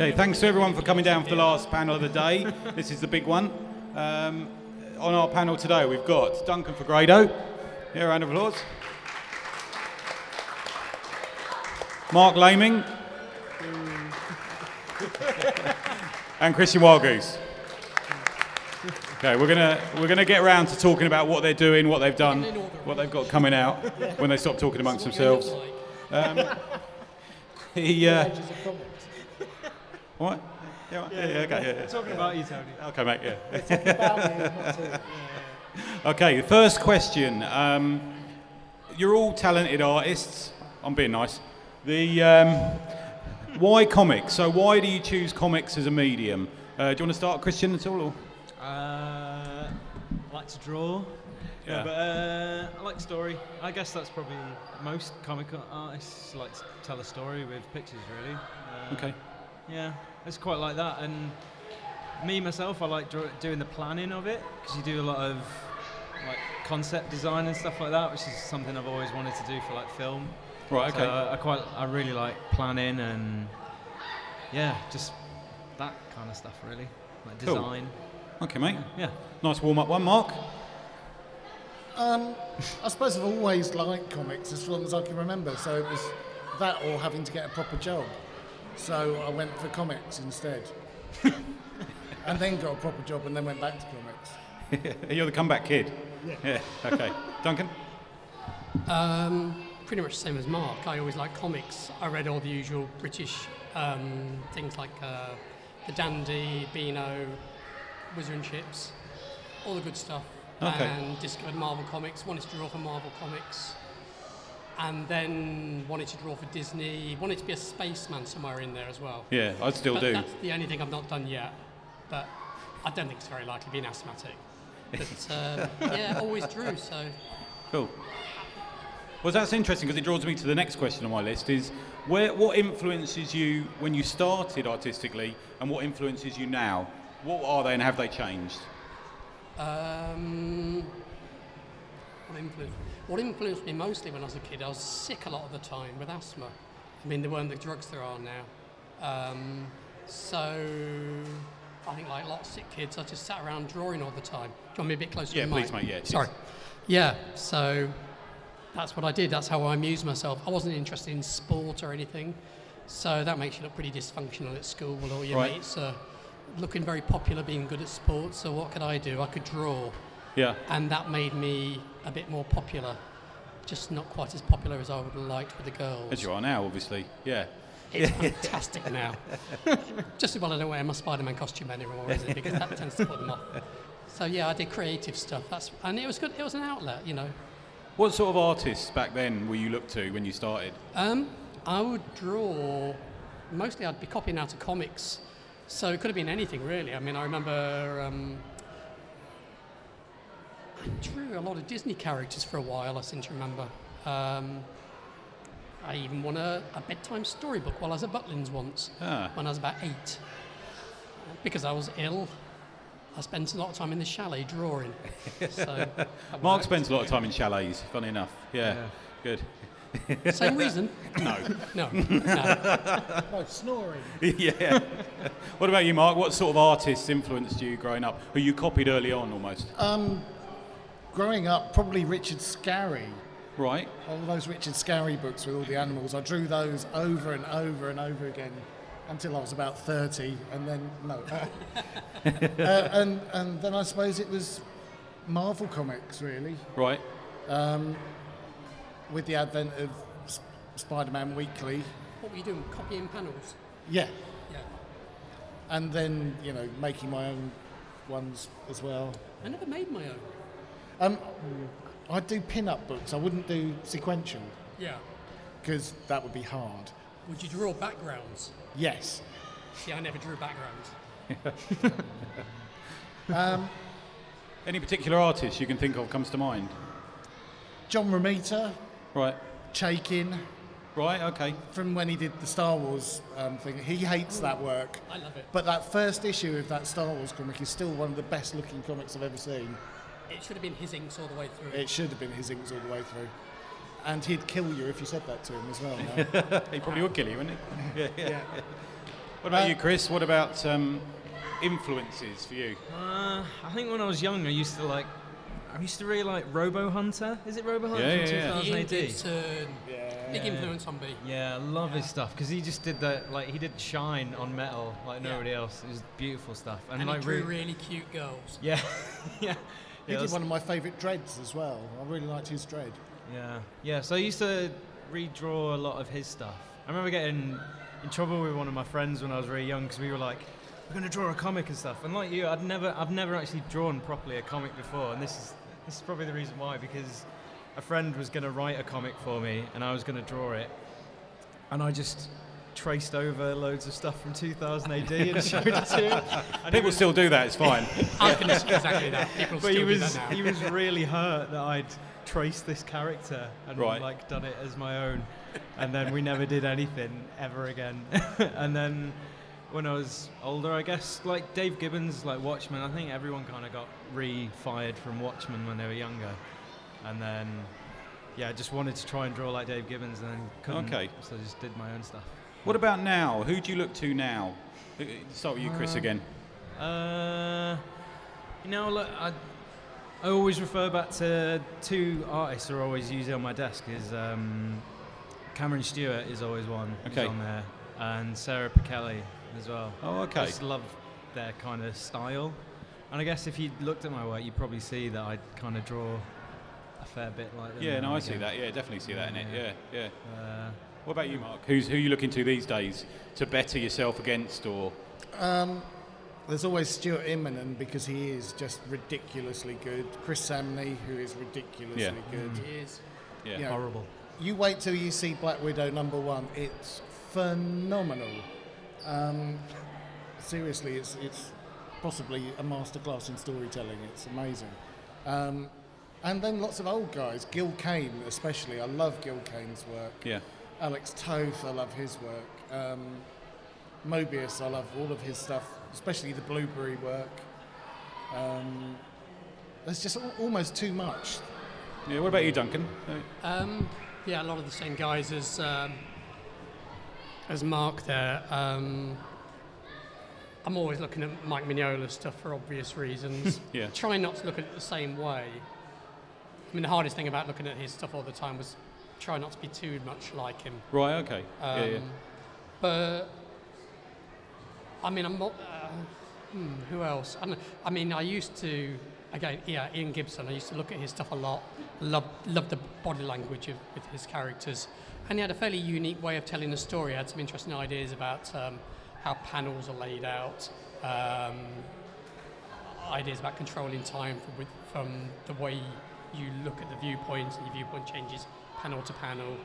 Okay, thanks to everyone for coming down for the last panel of the day. This is the big one. Um, on our panel today, we've got Duncan Fegredo. Here, round of applause. Marc Laming. and Christian Wildgoose. Okay, we're gonna we're gonna get around to talking about what they're doing, what they've done, what they've got coming out when they stop talking amongst themselves. Um, he, uh, what? Yeah, yeah, yeah, okay, yeah, yeah. Talking about you, Tony. Okay, mate, yeah. okay, the first question. Um, you're all talented artists. I'm being nice. The um, why comics? So why do you choose comics as a medium? Uh, do you want to start, Christian, at all? Or? Uh, I like to draw. Yeah. Yeah. But uh, I like story. I guess that's probably most comic artists like to tell a story with pictures, really. Uh, Okay. Yeah, it's quite like that. And me myself, I like doing the planning of it because you do a lot of like concept design and stuff like that, which is something I've always wanted to do for like film. Right. Okay. So I, I quite, I really like planning and yeah, just that kind of stuff really, like Cool. design. okay, mate. Yeah. Nice warm up one, Mark. Um, I suppose I've always liked comics as long as I can remember. So it was that or having to get a proper job. So I went for comics instead. and then got a proper job and then went back to comics. You're the comeback kid. Yeah. Okay. Duncan. Um, pretty much the same as Mark. I always liked comics. I read all the usual British um, things like uh, The Dandy, Beano, Wizard and Chips, all the good stuff. Okay. And discovered Marvel Comics, wanted to draw for Marvel Comics. And then wanted to draw for Disney, wanted to be a spaceman somewhere in there as well. Yeah, I still But do. That's the only thing I've not done yet. But I don't think it's very likely being asthmatic. But uh, yeah, always drew, so Cool. Well, that's interesting because it draws me to the next question on my list: is where what influences you when you started artistically, and what influences you now? What are they, and have they changed? Um, what influenced, what influenced me mostly when I was a kid, I was sick a lot of the time with asthma. I mean, there weren't the drugs there are now. Um, so I think like a lot of sick kids, I just sat around drawing all the time. Do you want me a bit closer Yeah, to the please, mic? mate, yeah, Sorry. Yeah, so that's what I did. That's how I amused myself. I wasn't interested in sport or anything. So that makes you look pretty dysfunctional at school with all your Right. mates uh, looking very popular, being good at sports. So what could I do? I could draw Yeah. and that made me a bit more popular. Just not quite as popular as I would have liked with the girls. As you are now, obviously. Yeah. It's fantastic now. Just as well I don't wear my Spider-Man costume anymore, is it? Because that tends to put them off. So yeah, I did creative stuff. That's and it was good. It was an outlet, you know. What sort of artists back then were you looked to when you started? Um, I would draw. Mostly, I'd be copying out of comics, so it could have been anything really. I mean, I remember um, I drew a lot of Disney characters for a while. I seem to remember. Um, I even won a, a bedtime storybook while I was at Butlins once Ah. when I was about eight. Because I was ill, I spent a lot of time in the chalet drawing. So Mark spends a lot of time in chalets. Funny enough. Yeah. Good. Same reason? No. No. no. No, snoring. yeah. what about you, Mark? What sort of artists influenced you growing up? Who you copied early on, almost? Um, growing up, probably Richard Scarry. Right. All those Richard Scarry books with all the animals. I drew those over and over and over again until I was about 30, and then, no. uh, and, and then I suppose it was Marvel Comics, really, Right. Um, with the advent of S- Spider Man Weekly. What were you doing? Copying panels? Yeah. Yeah. And then, you know, making my own ones as well. I never made my own. Um, I'd do pin up books, I wouldn't do sequential, Yeah. because that would be hard. Would you draw backgrounds? Yes. See, I never drew backgrounds. Any particular artist you can think of comes to mind? John Romita, Right. Chaykin, Right. Okay. from when he did the Star Wars um, thing. He hates that work. I love it. But that first issue of that Star Wars comic is still one of the best looking comics I've ever seen. It should have been his inks all the way through. It should have been his inks all the way through. And he'd kill you if you said that to him as well. no? he probably would kill you, wouldn't he? Yeah. yeah. What about Uh, you, Chris? What about um, influences for you? Uh, I think when I was young, I used to like. I used to really like Robo Hunter. Is it Robo Hunter Yeah, from yeah, yeah. 2000 Ian AD? Gibson, big influence on me. Yeah, I love his stuff because he just did that. Like he did Shine on metal like Yeah. nobody else. It was beautiful stuff. And, like he drew re- really cute girls. Yeah, yeah. He yeah, did one of my favourite Dredds as well. I really liked his Dredd. Yeah, yeah. So I used to redraw a lot of his stuff. I remember getting in trouble with one of my friends when I was very young because we were like, "We're going to draw a comic and stuff." And like you, I'd never, I've never actually drawn properly a comic before, and this is this is probably the reason why because a friend was going to write a comic for me, and I was going to draw it, and I just traced over loads of stuff from 2000 AD and showed it to him. And he People was- still do that. It's fine. I can exactly that. People but still he do was that now. he was really hurt that I'd traced this character and Right. like done it as my own, and then we never did anything ever again. and then when I was older, I guess like Dave Gibbons, like Watchmen, I think everyone kind of got re-fired from Watchmen when they were younger, and then yeah, I just wanted to try and draw like Dave Gibbons, and then couldn't. Okay. So I just did my own stuff. What about now? Who do you look to now? Uh, Start with you, Chris, again. Uh, you know, look, I, I always refer back to two artists who are always usually on my desk. Is um, Cameron Stewart is always one who's Okay. on there, and Sara Pichelli as well. Oh, okay. I just love their kind of style, and I guess if you looked at my work, you'd probably see that I kind of draw a fair bit like them. Yeah, no, I and see that. Yeah, definitely see that in it. Yeah, Yeah. yeah. Uh, What about you, Mark? Who's who you looking to these days to better yourself against, or Um, there's always Stuart Immonen because he is just ridiculously good. Chris Samnee, who is ridiculously Yeah. good. It is. yeah? Yeah. horrible. You wait till you see Black Widow number one. It's phenomenal. Um, seriously, it's it's possibly a masterclass in storytelling. It's amazing. Um, and then lots of old guys. Gil Kane, especially. I love Gil Kane's work. Yeah. Alex Toth, I love his work. Um, Moebius, I love all of his stuff, especially the Blueberry work. Um, there's just al- almost too much. Yeah. What about you, Duncan? Uh, Um, yeah, a lot of the same guys as um, as Mark there. Um, I'm always looking at Mike Mignola's stuff for obvious reasons. Yeah. Try not to look at it the same way. I mean, the hardest thing about looking at his stuff all the time was try not to be too much like him. Right. Okay. Um, yeah, yeah. But I mean, I'm not. Uh, hmm, who else? I. I mean, I used to. Again, yeah, Ian Gibson. I used to look at his stuff a lot. Love, love the body language of with his characters, and he had a fairly unique way of telling a story. He had some interesting ideas about um, how panels are laid out. Um, ideas about controlling time from, from the way you look at the viewpoints and the viewpoint changes panel to panel.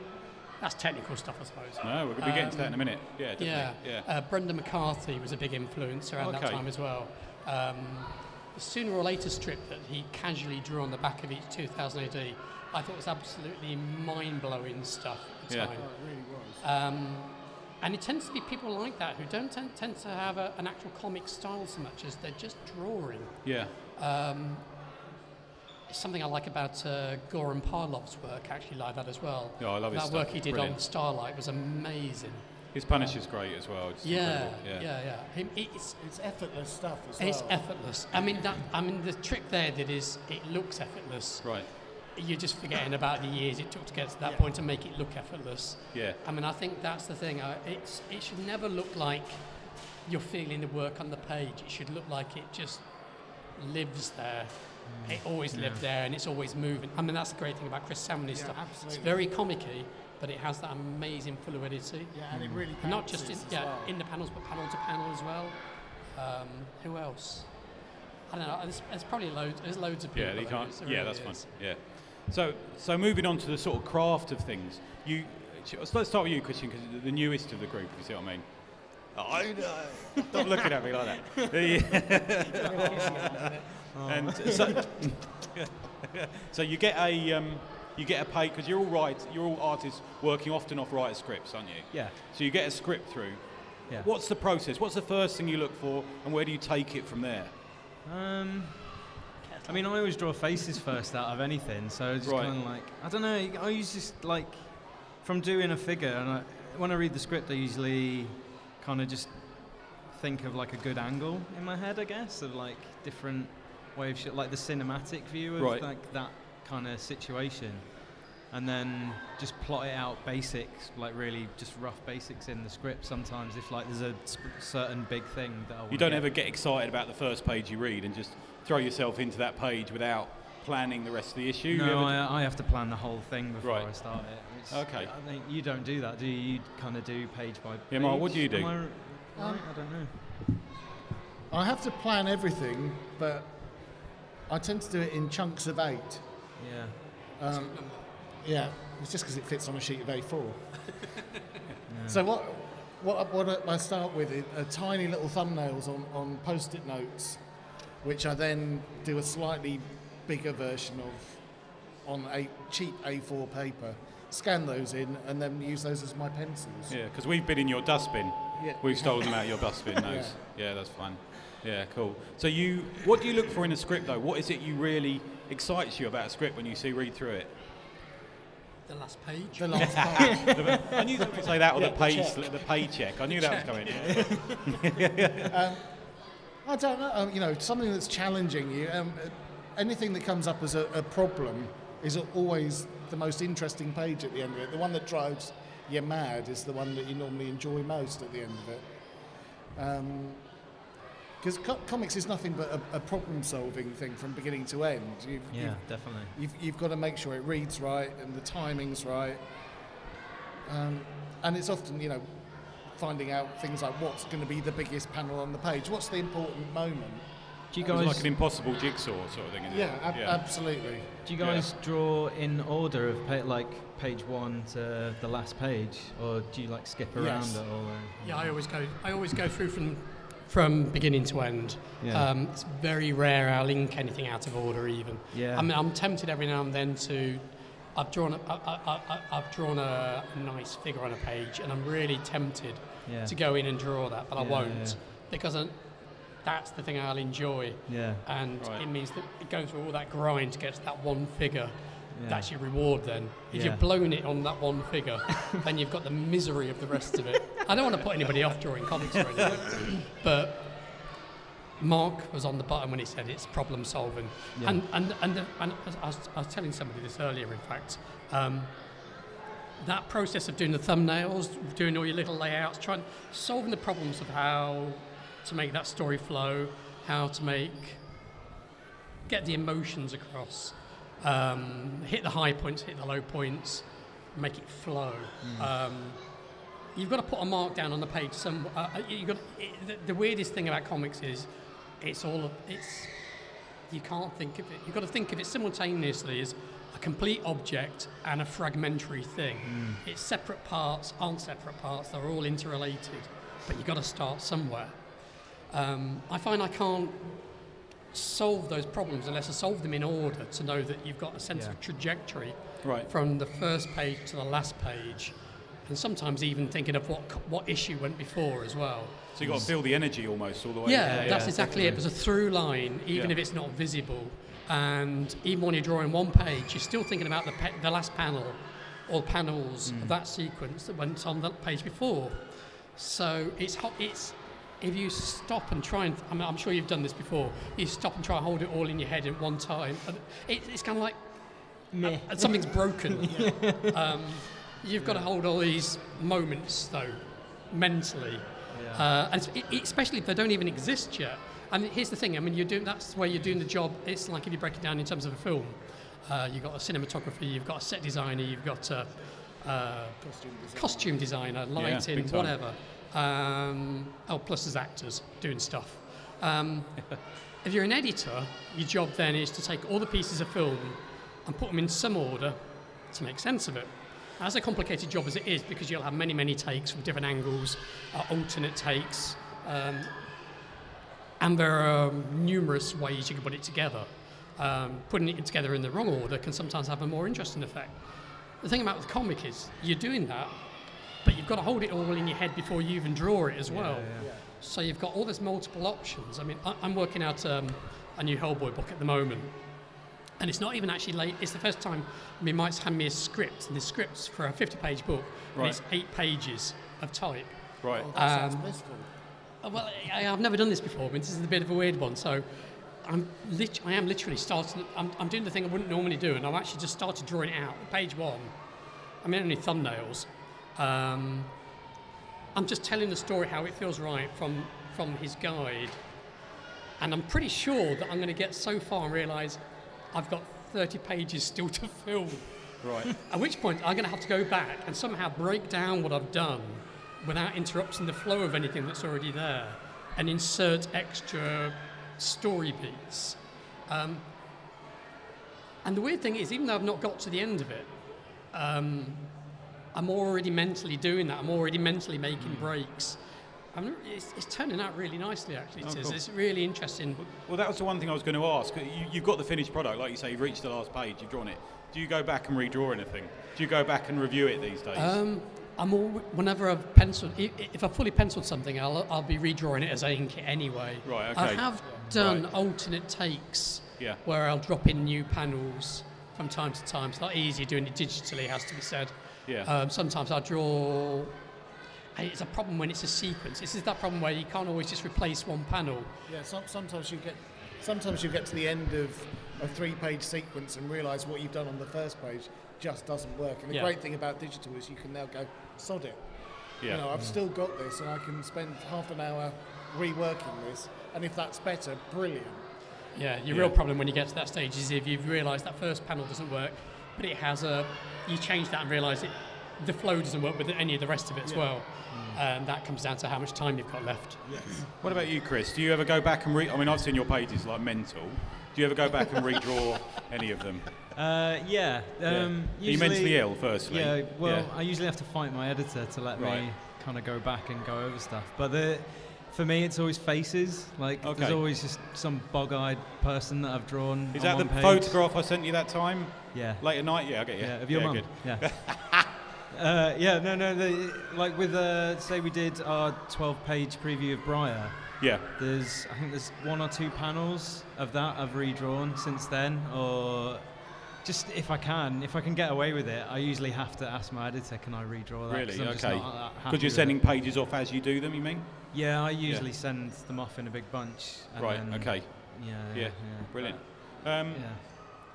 That's technical stuff, I suppose. No, we're going to be getting to that in a minute. Yeah. Definitely. Yeah, Yeah. Uh, Brendan McCarthy was a big influence around that time as well. Um, the sooner or later strip that he casually drew on the back of each 2000 AD, I thought was absolutely mind blowing stuff at the Yeah. time. Um, and it tends to be people like that who don't tend, tend to have a, an actual comic style so much as they're just drawing. yeah. Um, it's something I like about uh, Goran Parlov's work, actually, like that as well. Yeah, I love his that stuff. work he did Brilliant. on Starlight was amazing. His Punisher's great as well. It's Yeah, incredible. yeah, yeah. It's, It's effortless stuff as well. it's effortless. I mean, that, I mean, the trick there that is, it looks effortless. Right. You're just forgetting about the years it took to get to that Yeah. point to make it look effortless. Yeah. I mean, I think that's the thing. It's, it should never look like you're feeling the work on the page. It should look like it just lives there. It always lived there and it's always moving. I mean, that's the great thing about Chris Samnee's Yeah, stuff. absolutely. It's very comic-y, but it has that amazing fluidity. Yeah, and it really And not just in, yeah, well. in the panels, but panel to panel as well. Um, who else? I don't know. There's, there's probably loads. There's loads of people. Yeah, they can't. there Yeah, really that's fine. Yeah. So, so moving on to the sort of craft of things, you. Let's start with you, Christian, because the newest of the group. If you see what I mean. I know. Stop looking at me like that. And so, so you get a um, you get a pay because you're all right. You're all artists working often off writer scripts, aren't you? Yeah. So you get a script through. Yeah. What's the process? What's the first thing you look for, and where do you take it from there? Um, I mean, I always draw faces first out of anything, so it's just Right. kind of like I don't know. I use just like from doing a figure, and I, when I read the script, I usually kind of just think of like a good angle in my head, I guess, of like different way of sh- like the cinematic view of Right. like that kind of situation, and then just plot it out basics, like really just rough basics in the script. Sometimes if like there's a sp- certain big thing that I You don't get. ever get excited about the first page you read and just throw yourself into that page without planning the rest of the issue. No, I, I have to plan the whole thing before Right. I start it. It's- Okay. I think you don't do that, do you? You kind of do page by page. Yeah, Mark, what do you do? Am I r- right? I don't know. I have to plan everything, but I tend to do it in chunks of eight. Yeah. Um, yeah, it's just because it fits on a sheet of A4. So what, what, what I start with is are tiny little thumbnails on, on post-it notes, which I then do a slightly bigger version of on a cheap A4 paper, scan those in, and then use those as my pencils. Yeah, because we've been in your dustbin. Yeah. We've stolen them out of your dustbin. Those. Yeah. that's fun. Yeah, cool. So you, what do you look for in a script though? What is it you really excites you about a script when you see read through it? The last page. The last part. I knew they would say that or Yeah, the the page, check. the paycheck. I knew that was coming. I don't know. Um, you know, something that's challenging you. Um, anything that comes up as a, a problem is always the most interesting page at the end of it. The one that drives you mad is the one that you normally enjoy most at the end of it. Because co- comics is nothing but a, a problem-solving thing from beginning to end. You've, Yeah, you've, definitely. you've, you've got to make sure it reads right and the timing's right. Um, and it's often, you know, finding out things like what's going to be the biggest panel on the page, what's the important moment. Do you It's guys like an impossible jigsaw sort of thing. Isn't Yeah, it? ab- absolutely. do you guys draw in order of pa- like page one to the last page, or do you like skip around Yes. it all? or- Yeah, I always go. I always go through from from beginning to end. Yeah. Um, it's very rare I'll link anything out of order even. Yeah. I mean, I'm tempted every now and then to. I've drawn a, I, I, I, I've drawn a, a nice figure on a page, and I'm really tempted Yeah. to go in and draw that, but I won't yeah. because I, that's the thing I'll enjoy, Yeah. and Right. it means that it going through all that grind to get to that one figure. Yeah. That's your reward then. If Yeah. you've blown it on that one figure, then you've got the misery of the rest of it. I don't want to put anybody off drawing comics or anything, but Mark was on the button when he said it's problem solving. Yeah. And, and, and, the, and I, was, I was telling somebody this earlier, in fact. Um, that process of doing the thumbnails, doing all your little layouts, trying solving the problems of how to make that story flow, how to make get the emotions across, um, hit the high points, hit the low points, make it flow. Um, you've got to put a mark down on the page. Some uh, you got it, the, the weirdest thing about comics is it's all of, it's you can't think of it. You've got to think of it simultaneously as a complete object and a fragmentary thing. It's separate parts, aren't separate parts. They're all interrelated, but you've got to start somewhere. Um, I find I can't solve those problems unless I solve them in order to know that you've got a sense Yeah. of trajectory Right. from the first page to the last page, and sometimes even thinking of what what issue went before as well. So you've got to feel the energy almost all the way. Yeah, yeah, that's exactly it. definitely. There's a through line, even Yeah. if it's not visible. And even when you're drawing one page, you're still thinking about the, pe- the last panel or panels Mm. of that sequence that went on the page before. So it's ho- it's if you stop and try and I mean, I'm sure you've done this before. You stop and try and hold it all in your head at one time. It, it's kind of like uh, something's broken. um, you've got to hold all these moments though, mentally. Uh, and it, especially if they don't even exist yet. And here's the thing: I mean, you're doing that's where you're doing the job. It's like if you break it down in terms of a film, uh, you've got a cinematographer, you've got a set designer, you've got a, uh, costume designer, lighting, big time. whatever. Um, oh, plus there's actors doing stuff. Um, if you're an editor, your job then is to take all the pieces of film and put them in some order to make sense of it. As a complicated job as it is, because you'll have many, many takes from different angles, uh, alternate takes, um, and there are numerous ways you can put it together. Um, putting it together in the wrong order can sometimes have a more interesting effect. The thing about the comic is you're doing that, but you've got to hold it all in your head before you even draw it as well. Yeah. So you've got all these multiple options. I mean, I, I'm working out um, a new Hellboy book at the moment, and it's not even actually late. It's the first time. I mean, Mike's handed me a script, and the script's for a 50-page book, Right. and it's eight pages of type. Right. Oh, that sounds Um, blissful. Uh, Well, I, I've never done this before. I mean, this is a bit of a weird one. So, I'm lit- I am literally starting. I'm, I'm doing the thing I wouldn't normally do, and I've actually just started drawing it out. Page one. I mean, only thumbnails. Um, I'm just telling the story how it feels right from from his guide, and I'm pretty sure that I'm going to get so far and realise I've got 30 pages still to fill. Right. At which point, I'm going to have to go back and somehow break down what I've done without interrupting the flow of anything that's already there and insert extra story beats. Um, and the weird thing is, even though I've not got to the end of it, um, I'm already mentally doing that. I'm already mentally making breaks. I'm, it's, it's turning out really nicely, actually. Oh, it is. cool. It's really interesting. Well, that was the one thing I was going to ask. You, you've got the finished product, like you say, you've reached the last page, you've drawn it. Do you go back and redraw anything? Do you go back and review it these days? Um, I'm all, whenever I've penciled, if I've fully penciled something, I'll, I'll be redrawing it as I ink it anyway. Right, okay. I have done Right. alternate takes Yeah. where I'll drop in new panels from time to time. It's not easy doing it digitally, has to be said. Yeah. Um, sometimes I draw. and It's a problem when it's a sequence. This is that problem where you can't always just replace one panel. Yeah, some, sometimes you get sometimes you get to the end of a three-page sequence and realise what you've done on the first page just doesn't work. And the Yeah. great thing about digital is you can now go sod it. yeah. You know, I've still got this, and I can spend half an hour reworking this. And if that's better, brilliant. Yeah, your Yeah. real problem when you get to that stage is if you've realised that first panel doesn't work, but it has a, you change that and realise it, the flow doesn't work with any of the rest of it as well. And that comes down to how much time you've got left. Yes. What about you, Chris? Do you ever go back and read? I mean, I've seen your pages like mental. Do you ever go back and redraw any of them? Uh, yeah. Yeah. Um, Are you mentally ill, firstly? Yeah. Well, Yeah. I usually have to fight my editor to let Right. me kind of go back and go over stuff. But the, for me, it's always faces. Like Okay. there's always just some bog-eyed person that I've drawn. Is on that the page. photograph I sent you that time? Yeah. Late at night? Yeah, I get you. Yeah, of your yeah, mum. good. Yeah. uh, yeah, no, no. The, like with, uh, say, we did our 12-page preview of Briar. Yeah. There's, I think there's one or two panels of that I've redrawn since then, or just if I can, if I can get away with it, I usually have to ask my editor, can I redraw that? Really? Okay. Because you're sending it. pages off as you do them, you mean? Yeah, I usually send them off in a big bunch. and Right, then- okay. Yeah. Yeah, Yeah. brilliant. Um, Yeah.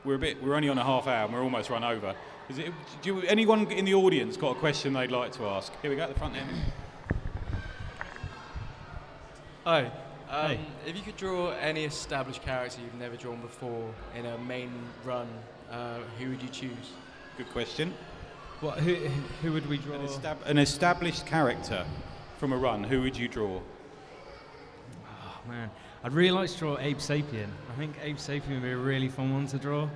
We're a bit. We're only on a half hour. and We're almost run over. Is it? Do you, anyone in the audience got a question they'd like to ask? Here we go at the front end. Hi. Um, Hey. If you could draw any established character you've never drawn before in a main run, uh, who would you choose? Good question. What? Who? Who would we draw? An, estab- an established character from a run. Who would you draw? Oh, man, I'd really like to draw Abe Sapien. I think Abe Sapien would be a really fun one to draw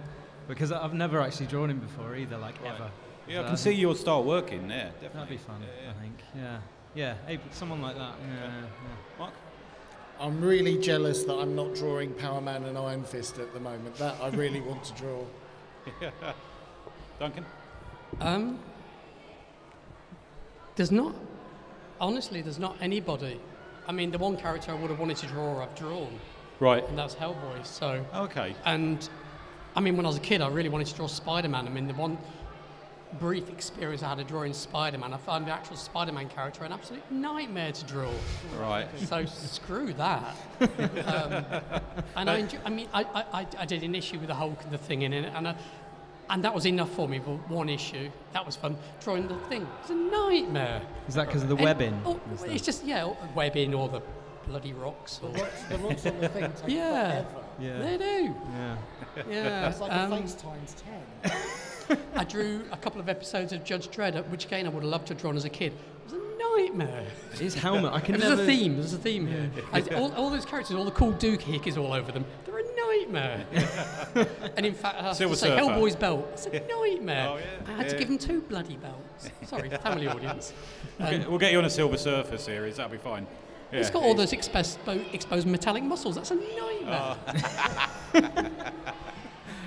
because I- I've never actually drawn him before either, like Right. ever. Yeah, I So can see your style working there. Definitely. That'd be fun. Yeah, yeah. I think. Yeah. Yeah. Abe, someone like that. Yeah. yeah. Mark? I'm really jealous that I'm not drawing Power Man and Iron Fist at the moment. That I really want to draw. Duncan? Um, there's not, honestly, there's not anybody. I mean, the one character I would have wanted to draw, I've drawn, Right. and that's Hellboy. So, Okay. and I mean, when I was a kid, I really wanted to draw Spider Man. I mean, the one brief experience I had of drawing Spider Man, I found the actual Spider Man character an absolute nightmare to draw. Right. So screw that. um, and I, enjoy, I mean, I, I- I, I did an issue with the Hulk and the thing in it, and I, and that was enough for me for one issue. That was fun. Drawing the thing it's a nightmare. Is that because of the webbing? Oh, and stuff? it's just yeah, webbing or the bloody rocks. The Or, rocks, the rocks on the thing take Yeah. forever. yeah. they do. Yeah. Yeah. It's like um, a face times ten. I drew a couple of episodes of Judge Dredd, which again I would have loved to have drawn as a kid. It was a nightmare. His helmet. I can There's never. a theme. There's a theme here. I, all, all those characters, all the cool doohickeys all over them. They're a nightmare. and in fact, I have Silver say, Surfer. Hellboy's belt. It's a nightmare. Oh, yeah. I had to give him two bloody belts. Sorry, family audience. Um, Okay, we'll get you on a Silver Surfer series. That'll be fine. Yeah, it's got all those exposed, exposed metallic muscles. That's a nightmare.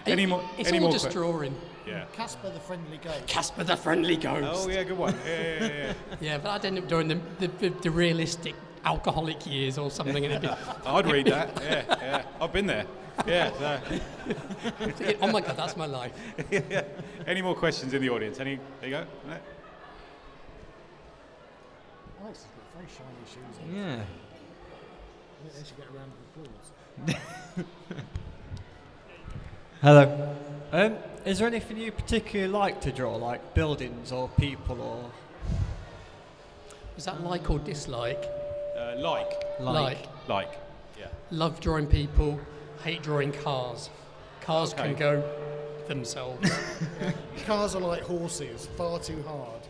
It- Any more- It's any all more just que- drawing. Yeah. Casper the Friendly Ghost. Casper the Friendly Ghost. Oh yeah, good one. Yeah, yeah, yeah, yeah. Yeah, but I'd end up doing the, the, the, the realistic alcoholic years or something. And it'd be, I'd read that. Yeah, yeah. I've been there. Yeah. So. thinking, oh my God, that's my life. Any more questions in the audience? Any? There you go. No? Alex has got very shiny shoes on. Yeah. I think they should get a round of applause. Hello. Um, is there anything you particularly like to draw, like buildings or people or? Is that like or dislike? Uh, like, Like. like, yeah. Love drawing people, hate drawing cars. Cars Okay. can go themselves. Cars are like horses, far too hard.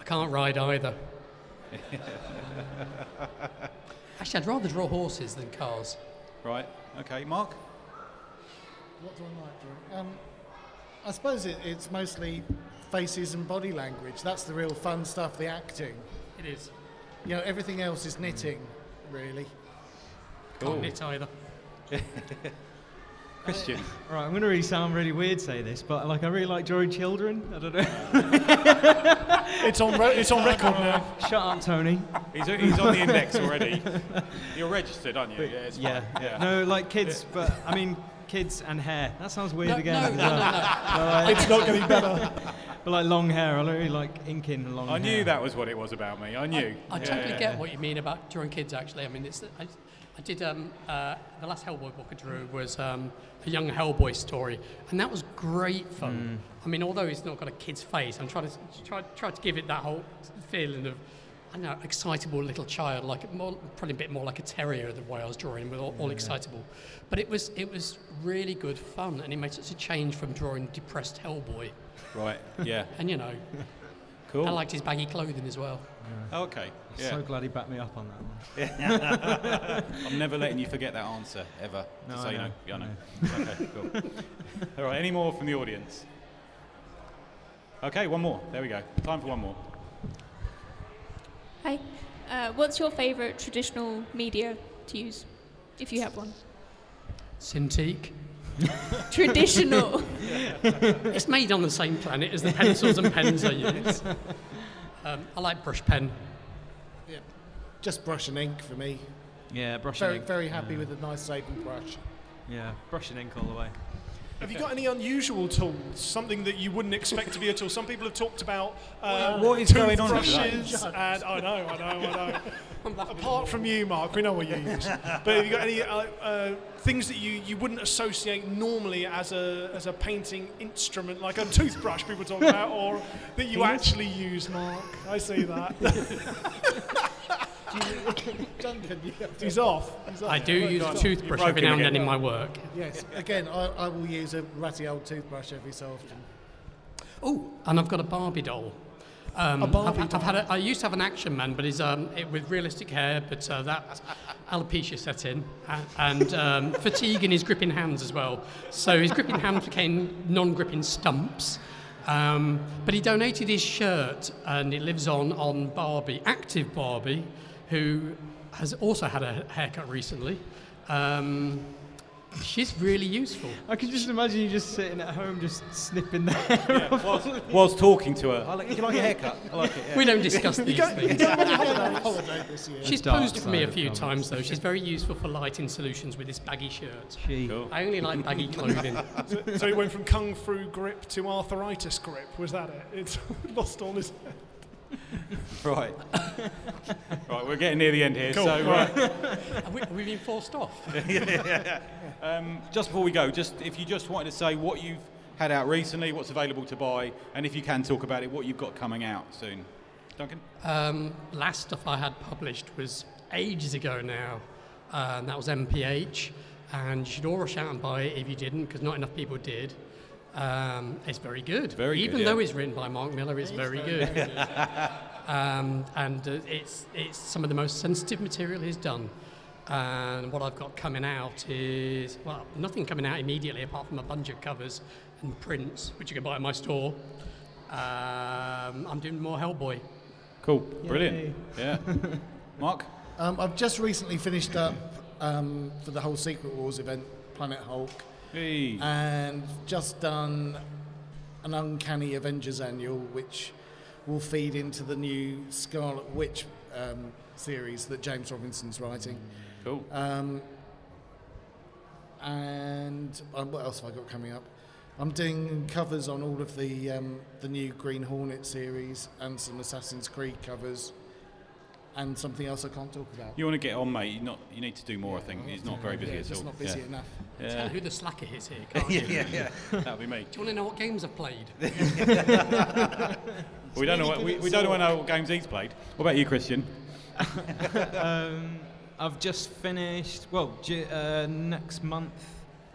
I can't ride either. Actually, I'd rather draw horses than cars. Right. Okay, Mark. What do I like drawing? Um, I suppose it, it's mostly faces and body language. That's the real fun stuff, the acting. It is. You know, everything else is knitting, really. Cool. Can't knit either. Christian. Right, I'm going to really sound really weird say this, but like I really like drawing children. I don't know. It's on, re- it's on record now. Shut up, Tony. He's, he's on the index already. You're registered, aren't you? Yeah, it's. Yeah, yeah. No, like kids, but I mean kids and hair. That sounds weird No, again. no, as no, well. no, no. But, like, It's not getting better. but like long hair, I really like inking and long hair. I hair. knew that was what it was about me. I knew. I Yeah, totally yeah. get what you mean about drawing kids. Actually, I mean, it's I, I did um, uh, the last Hellboy book I drew was um, a young Hellboy story, and that was great fun. I mean, although he's not got a kid's face, I'm trying to try, try to give it that whole feeling of. I don't know, excitable little child, like more, probably a bit more like a terrier the way I was drawing, with all, all excitable. But it was it was really good fun, and it made such a change from drawing depressed Hellboy. Right. Yeah. And you know, Cool. I liked his baggy clothing as well. okay. Yeah. So glad he backed me up on that one. I'm never letting you forget that answer ever. No, just so I you know. know, Yeah, I I know. okay. Cool. All right. Any more from the audience? Okay. One more. There we go. Time for one more. Hi. Uh, what's your favourite traditional media to use, if you have one? Cintiq. Traditional. It's made on the same planet as the pencils and pens I use. Um, I like brush pen. Yeah, just brush and ink for me. Yeah, brush Very, and ink. very happy with a nice Saban brush. Yeah, brush and ink all the way. Have you got any unusual tools? Something that you wouldn't expect to be a tool? Some people have talked about uh, What is going on today? toothbrushes, and I know, I know, I know. Apart from you, Mark, we know what you use. But have you got any uh, uh, things that you, you wouldn't associate normally as a as a painting instrument, like a toothbrush people talk about, or that you actually use, Mark? I see that. He's off. He's off. I do use a toothbrush every now and then in my work. Yes, again, I, I will use a ratty old toothbrush every so often. Oh, and I've got a Barbie doll. Um, A Barbie I've, I've had a, I used to have an action man, but he's um, it, with realistic hair, but uh, that alopecia set in, and, and um, fatigue in his gripping hands as well. So his gripping hands became non-gripping stumps. Um, but he donated his shirt, and it lives on on Barbie, active Barbie, who has also had a haircut recently. Um, she's really useful. I can just imagine you just sitting at home, just snipping the hair off. Whilst, whilst talking to her. I like, you like your haircut? I like it. Yeah. We don't discuss these things. holiday. She's posed for me a few times though. She's very useful for lighting solutions with this baggy shirt. She. Cool. I only like baggy clothing. So, so it went from kung fu grip to arthritis grip. Was that it? It's lost all his. Right. right. We're getting near the end here. Cool. So. Have we, have we been forced off? Um, just before we go, just if you just wanted to say what you've had out recently, what's available to buy, and if you can talk about it, what you've got coming out soon. Duncan? Um, last stuff I had published was ages ago now, uh, and that was MPH. And you should all rush out and buy it if you didn't, because not enough people did. Um, it's very good. Very good, Even yeah. though it's written by Mark Millar, it's very good. um, and uh, it's it's some of the most sensitive material he's done. And what I've got coming out is well, nothing coming out immediately apart from a bunch of covers and prints, which you can buy at my store. Um, I'm doing more Hellboy. Cool. Brilliant. Yeah. Mark? Um, I've just recently finished up um, for the whole Secret Wars event, Planet Hulk, Hey. and just done an Uncanny Avengers annual, which will feed into the new Scarlet Witch um, series that James Robinson's writing. Cool. Um, and um, what else have I got coming up? I'm doing covers on all of the um, the new Green Hornet series and some Assassin's Creed covers. And something else I can't talk about. You want to get on, mate. You not. You need to do more. I think he's not very busy yeah, at just all. not busy yeah. enough. Tell Yeah. who the slacker is here, can't yeah, you? yeah, yeah. That'll be me. Do you want to know what games I've played? We don't know. What, we, we don't want to know what games he's played. What about you, Christian? um, I've just finished. Well, j- uh, next month,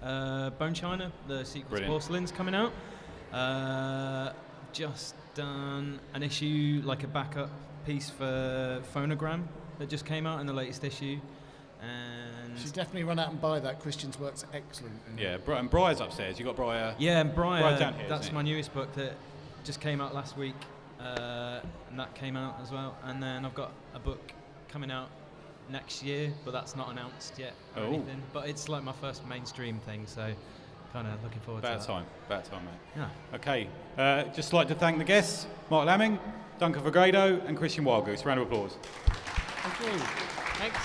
uh, Bone China, the Secret Brilliant. Porcelain's coming out. Uh, just done an issue, like a backup piece for Phonogram that just came out in the latest issue. And You should definitely run out and buy that. Christian's work's excellent. Yeah, Bri- and Briar's upstairs. You got Briar. Yeah, and Briar, Briar's down here, that's my newest book that just came out last week, uh, and that came out as well. And then I've got a book coming out next year, but that's not announced yet or Oh. anything. But it's like my first mainstream thing, so kind of looking forward About to that. time. About time, mate. Yeah. Okay. Uh, just like to thank the guests: Marc Laming, Duncan Fegredo, and Christian Wildgoose. Round of applause. Thank you. Thanks.